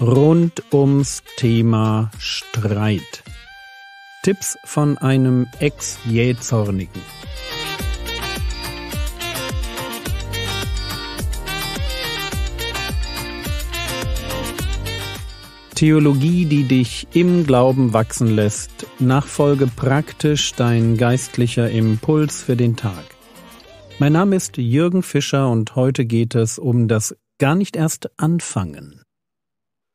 rund ums Thema Streit. Tipps von einem Ex-Jähzornigen. Theologie, die dich im Glauben wachsen lässt, nachfolge praktisch dein geistlicher Impuls für den Tag. Mein Name ist Jürgen Fischer und heute geht es um das gar nicht erst anfangen.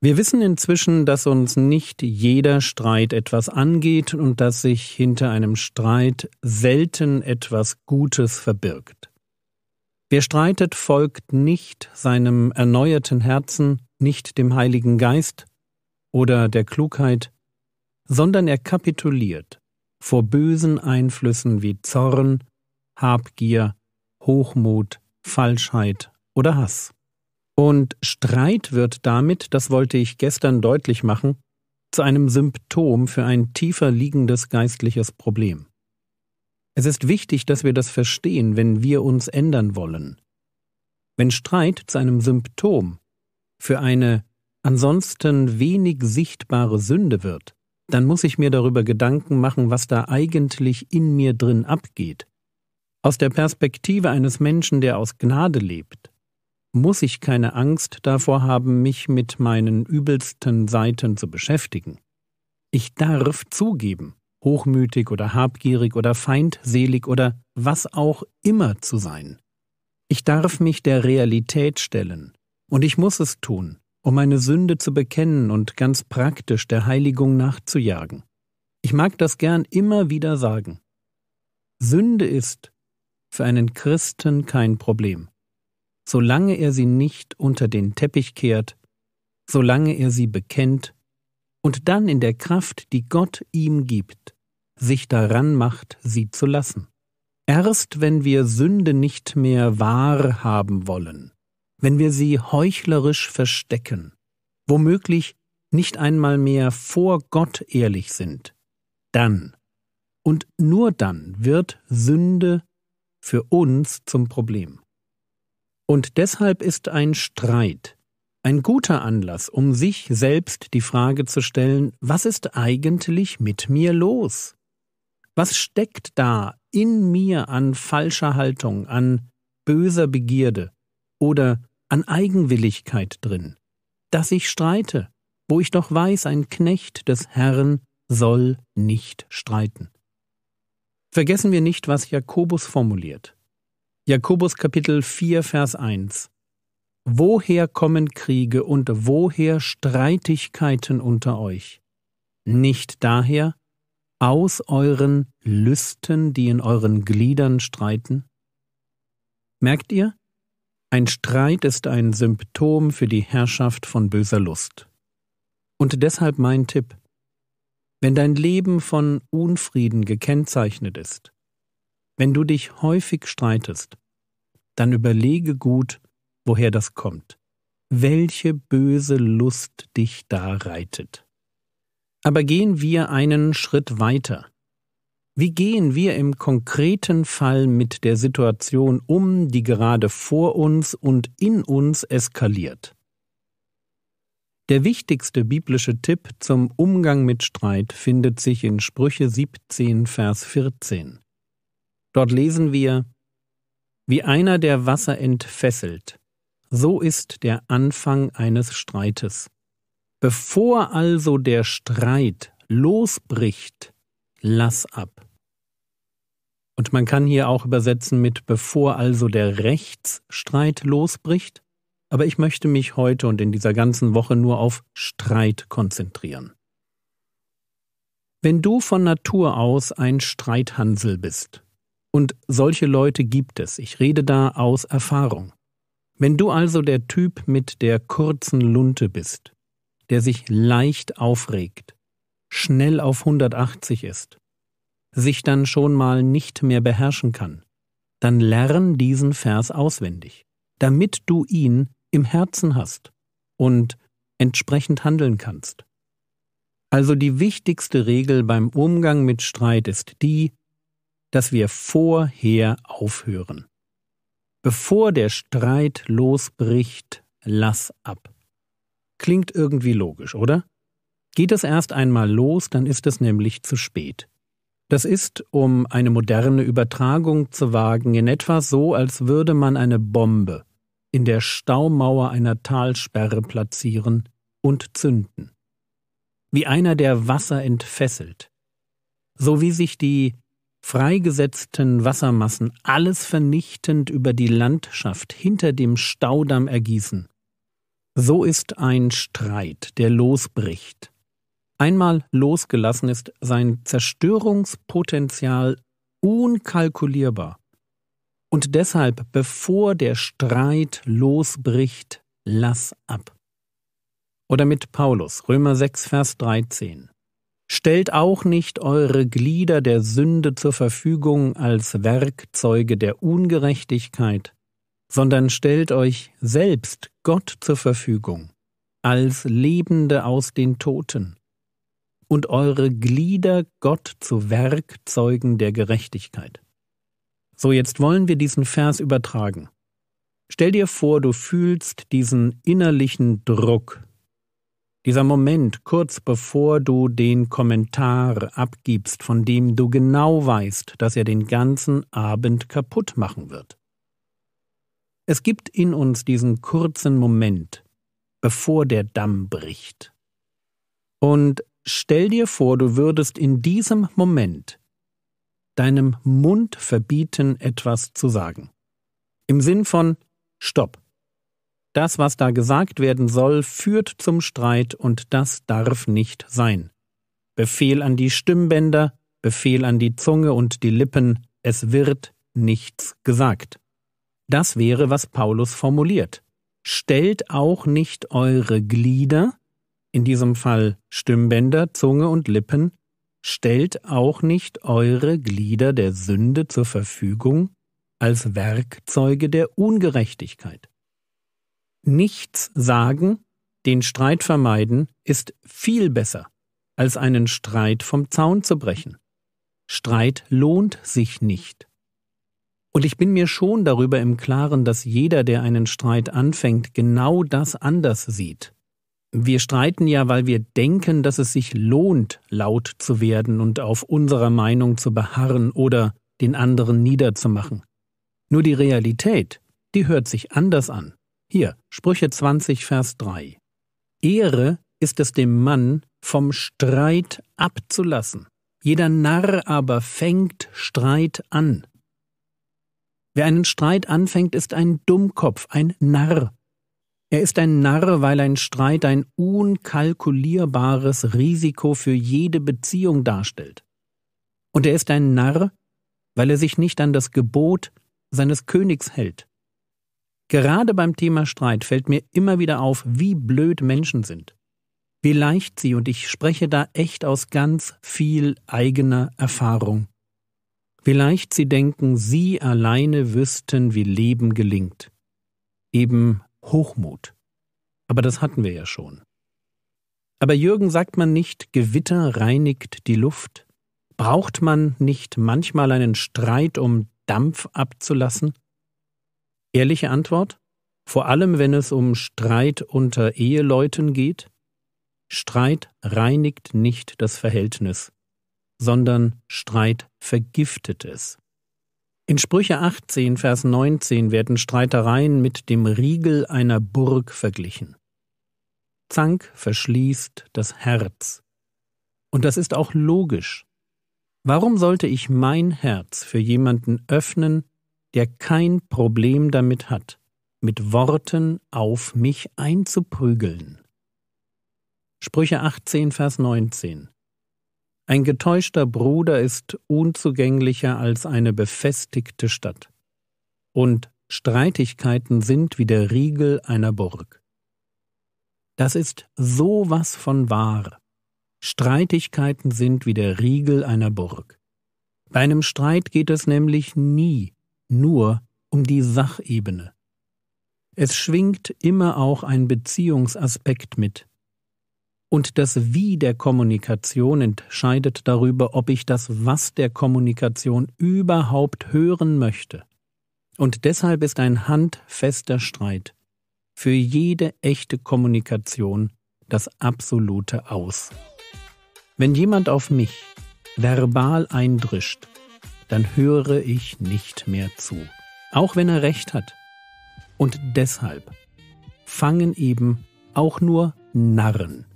Wir wissen inzwischen, dass uns nicht jeder Streit etwas angeht und dass sich hinter einem Streit selten etwas Gutes verbirgt. Wer streitet, folgt nicht seinem erneuerten Herzen, nicht dem Heiligen Geist oder der Klugheit, sondern er kapituliert vor bösen Einflüssen wie Zorn, Habgier, Hochmut, Falschheit oder Hass. Und Streit wird damit, das wollte ich gestern deutlich machen, zu einem Symptom für ein tiefer liegendes geistliches Problem. Es ist wichtig, dass wir das verstehen, wenn wir uns ändern wollen. Wenn Streit zu einem Symptom für eine ansonsten wenig sichtbare Sünde wird, dann muss ich mir darüber Gedanken machen, was da eigentlich in mir drin abgeht. Aus der Perspektive eines Menschen, der aus Gnade lebt, muss ich keine Angst davor haben, mich mit meinen übelsten Seiten zu beschäftigen. Ich darf zugeben, hochmütig oder habgierig oder feindselig oder was auch immer zu sein. Ich darf mich der Realität stellen, und ich muss es tun, um meine Sünde zu bekennen und ganz praktisch der Heiligung nachzujagen. Ich mag das gern immer wieder sagen. Sünde ist für einen Christen kein Problem solange er sie nicht unter den Teppich kehrt, solange er sie bekennt und dann in der Kraft, die Gott ihm gibt, sich daran macht, sie zu lassen. Erst wenn wir Sünde nicht mehr wahr haben wollen, wenn wir sie heuchlerisch verstecken, womöglich nicht einmal mehr vor Gott ehrlich sind, dann und nur dann wird Sünde für uns zum Problem. Und deshalb ist ein Streit ein guter Anlass, um sich selbst die Frage zu stellen, was ist eigentlich mit mir los? Was steckt da in mir an falscher Haltung, an böser Begierde oder an Eigenwilligkeit drin, dass ich streite, wo ich doch weiß, ein Knecht des Herrn soll nicht streiten. Vergessen wir nicht, was Jakobus formuliert. Jakobus Kapitel 4, Vers 1 Woher kommen Kriege und woher Streitigkeiten unter euch? Nicht daher, aus euren Lüsten, die in euren Gliedern streiten? Merkt ihr? Ein Streit ist ein Symptom für die Herrschaft von böser Lust. Und deshalb mein Tipp. Wenn dein Leben von Unfrieden gekennzeichnet ist, wenn du dich häufig streitest, dann überlege gut, woher das kommt, welche böse Lust dich da reitet. Aber gehen wir einen Schritt weiter. Wie gehen wir im konkreten Fall mit der Situation um, die gerade vor uns und in uns eskaliert? Der wichtigste biblische Tipp zum Umgang mit Streit findet sich in Sprüche 17, Vers 14. Dort lesen wir Wie einer der Wasser entfesselt, so ist der Anfang eines Streites. Bevor also der Streit losbricht, lass ab. Und man kann hier auch übersetzen mit bevor also der Rechtsstreit losbricht, aber ich möchte mich heute und in dieser ganzen Woche nur auf Streit konzentrieren. Wenn du von Natur aus ein Streithansel bist, und solche Leute gibt es. Ich rede da aus Erfahrung. Wenn du also der Typ mit der kurzen Lunte bist, der sich leicht aufregt, schnell auf 180 ist, sich dann schon mal nicht mehr beherrschen kann, dann lern diesen Vers auswendig, damit du ihn im Herzen hast und entsprechend handeln kannst. Also die wichtigste Regel beim Umgang mit Streit ist die, dass wir vorher aufhören. Bevor der Streit losbricht, lass ab. Klingt irgendwie logisch, oder? Geht es erst einmal los, dann ist es nämlich zu spät. Das ist, um eine moderne Übertragung zu wagen, in etwa so, als würde man eine Bombe in der Staumauer einer Talsperre platzieren und zünden. Wie einer, der Wasser entfesselt. So wie sich die freigesetzten Wassermassen alles vernichtend über die Landschaft hinter dem Staudamm ergießen. So ist ein Streit, der losbricht, Einmal losgelassen ist sein Zerstörungspotenzial unkalkulierbar. Und deshalb, bevor der Streit losbricht, lass ab. Oder mit Paulus, Römer 6, Vers 13. Stellt auch nicht eure Glieder der Sünde zur Verfügung als Werkzeuge der Ungerechtigkeit, sondern stellt euch selbst Gott zur Verfügung als Lebende aus den Toten und eure Glieder Gott zu Werkzeugen der Gerechtigkeit. So, jetzt wollen wir diesen Vers übertragen. Stell dir vor, du fühlst diesen innerlichen Druck, dieser Moment kurz bevor du den Kommentar abgibst, von dem du genau weißt, dass er den ganzen Abend kaputt machen wird. Es gibt in uns diesen kurzen Moment, bevor der Damm bricht. Und Stell dir vor, du würdest in diesem Moment deinem Mund verbieten, etwas zu sagen. Im Sinn von Stopp. Das, was da gesagt werden soll, führt zum Streit und das darf nicht sein. Befehl an die Stimmbänder, Befehl an die Zunge und die Lippen, es wird nichts gesagt. Das wäre, was Paulus formuliert. Stellt auch nicht eure Glieder, in diesem Fall Stimmbänder, Zunge und Lippen, stellt auch nicht eure Glieder der Sünde zur Verfügung als Werkzeuge der Ungerechtigkeit. Nichts sagen, den Streit vermeiden, ist viel besser, als einen Streit vom Zaun zu brechen. Streit lohnt sich nicht. Und ich bin mir schon darüber im Klaren, dass jeder, der einen Streit anfängt, genau das anders sieht. Wir streiten ja, weil wir denken, dass es sich lohnt, laut zu werden und auf unserer Meinung zu beharren oder den anderen niederzumachen. Nur die Realität, die hört sich anders an. Hier, Sprüche 20, Vers 3. Ehre ist es dem Mann, vom Streit abzulassen. Jeder Narr aber fängt Streit an. Wer einen Streit anfängt, ist ein Dummkopf, ein Narr. Er ist ein Narr, weil ein Streit ein unkalkulierbares Risiko für jede Beziehung darstellt. Und er ist ein Narr, weil er sich nicht an das Gebot seines Königs hält. Gerade beim Thema Streit fällt mir immer wieder auf, wie blöd Menschen sind. Wie leicht sie, und ich spreche da echt aus ganz viel eigener Erfahrung, wie leicht sie denken, sie alleine wüssten, wie Leben gelingt. Eben Hochmut. Aber das hatten wir ja schon. Aber Jürgen sagt man nicht, Gewitter reinigt die Luft? Braucht man nicht manchmal einen Streit, um Dampf abzulassen? Ehrliche Antwort? Vor allem, wenn es um Streit unter Eheleuten geht? Streit reinigt nicht das Verhältnis, sondern Streit vergiftet es. In Sprüche 18, Vers 19 werden Streitereien mit dem Riegel einer Burg verglichen. Zank verschließt das Herz. Und das ist auch logisch. Warum sollte ich mein Herz für jemanden öffnen, der kein Problem damit hat, mit Worten auf mich einzuprügeln? Sprüche 18, Vers 19 ein getäuschter Bruder ist unzugänglicher als eine befestigte Stadt. Und Streitigkeiten sind wie der Riegel einer Burg. Das ist so was von wahr. Streitigkeiten sind wie der Riegel einer Burg. Bei einem Streit geht es nämlich nie nur um die Sachebene. Es schwingt immer auch ein Beziehungsaspekt mit, und das Wie der Kommunikation entscheidet darüber, ob ich das Was der Kommunikation überhaupt hören möchte. Und deshalb ist ein handfester Streit für jede echte Kommunikation das absolute Aus. Wenn jemand auf mich verbal eindrischt, dann höre ich nicht mehr zu, auch wenn er recht hat. Und deshalb fangen eben auch nur Narren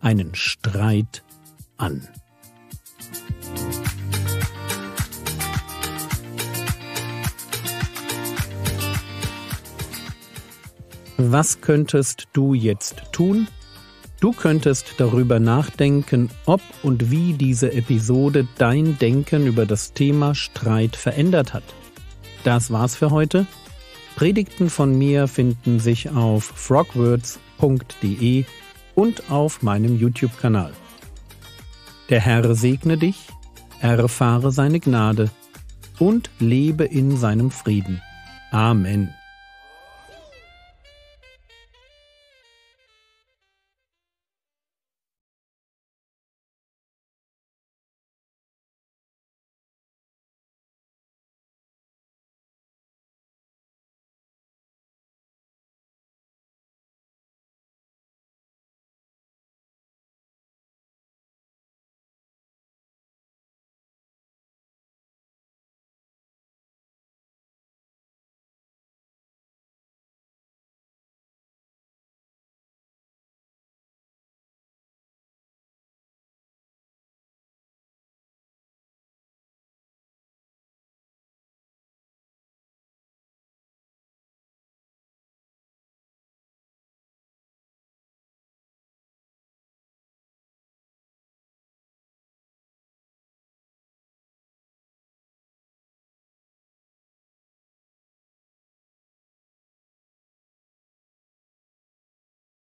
einen Streit an. Was könntest du jetzt tun? Du könntest darüber nachdenken, ob und wie diese Episode dein Denken über das Thema Streit verändert hat. Das war's für heute. Predigten von mir finden sich auf frogwords.de und auf meinem YouTube-Kanal. Der Herr segne dich, erfahre seine Gnade und lebe in seinem Frieden. Amen.